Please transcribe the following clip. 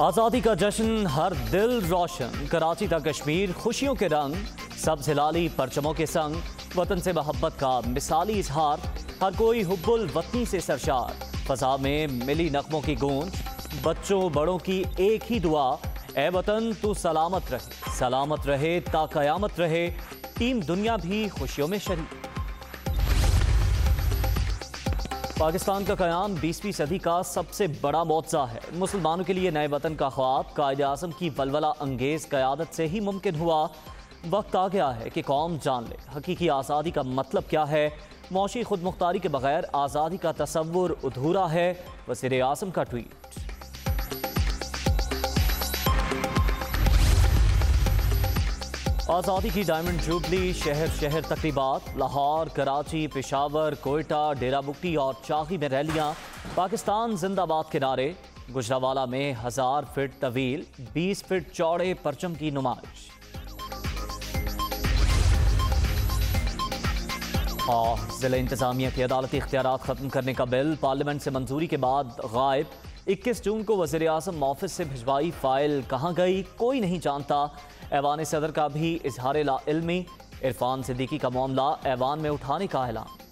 आज़ादी का जश्न हर दिल रोशन। कराची था कश्मीर, खुशियों के रंग। सब हिलाली परचमों के संग। वतन से मोहब्बत का मिसाली इजहार। हर कोई हुब्बुल वतनी से सरशार। फजा में मिली नकमों की गूंज। बच्चों बड़ों की एक ही दुआ। ए वतन, तू सलामत रहे। सलामत रहे, ता कयामत रहे। टीम दुनिया भी खुशियों में शरीक। पाकिस्तान का क्याम बीसवीं सदी का सबसे बड़ा मुआवजा है। मुसलमानों के लिए नए वतन का ख्वाब कायद अजम की बलवला अंगेज क्यादत से ही मुमकिन हुआ। वक्त आ गया है कि कौम जान ले। हकीकी आज़ादी का मतलब क्या है? मौशी खुद मुख्तारी के बगैर आज़ादी का तस्वुर अधूरा है। वज़ीर अजम का ट्वीट। आज़ादी की डायमंड जुबली शहर शहर तकरीबा लाहौर, कराची, पेशावर, कोयटा डेरा बुक्टी और चाही में रैलियाँ। पाकिस्तान जिंदाबाद के नारे। गुजरावाला में हज़ार फिट तवील 20 फिट चौड़े परचम की नुमाइश। और जिला इंतजामिया की अदालती इख्तियार खत्म करने का बिल पार्लियामेंट से मंजूरी के बाद गायब। 21 जून को वज़ीर अजम ऑफ़िस से भिजवाई फ़ाइल कहाँ गई, कोई नहीं जानता। ऐवान सदर का भी इजहार इल्मी। इरफान सिद्दीकी का मामला ऐवान में उठाने का ऐलान।